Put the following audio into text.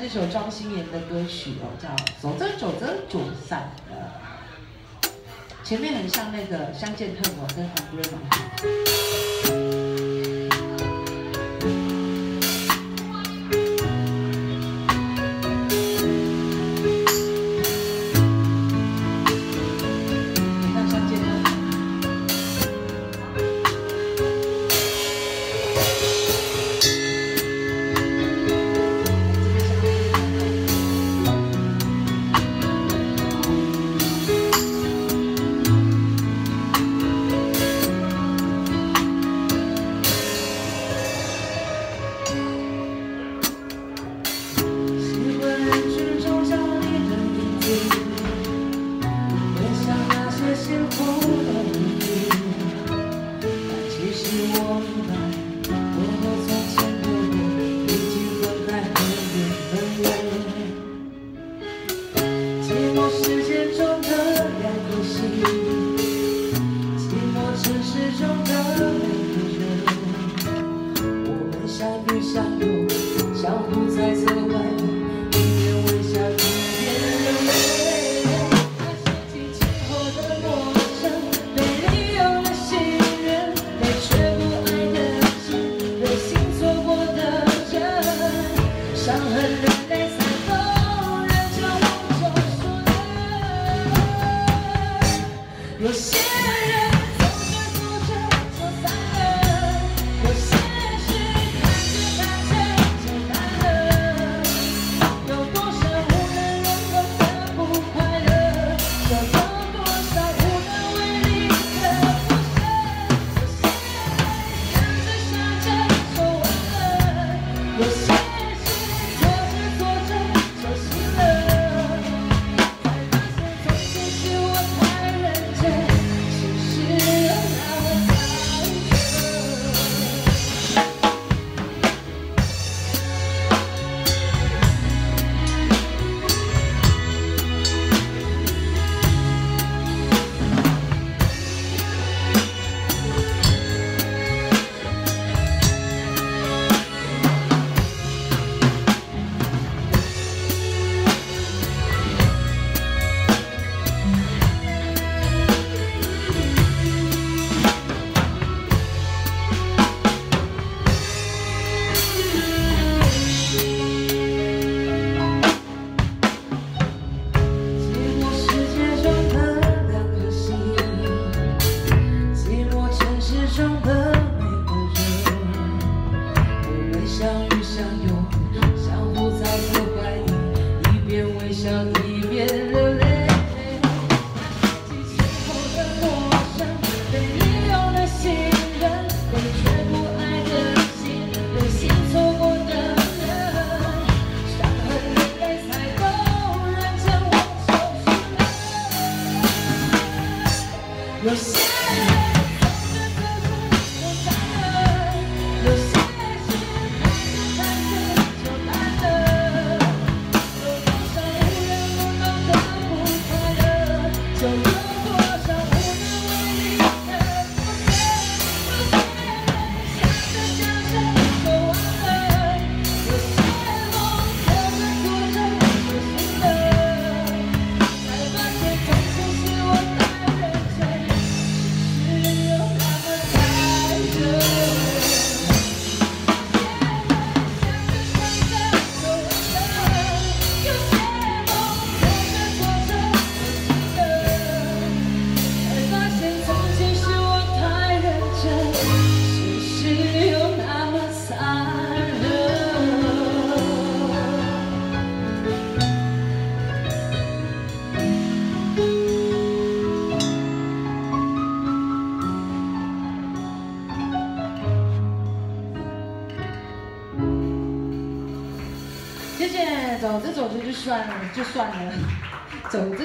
这首庄心妍的歌曲哦叫走着走着就散了前面很像那个相见恨晚跟韩国人 Você 情人。谢，走着走着就算了，就算了，走着。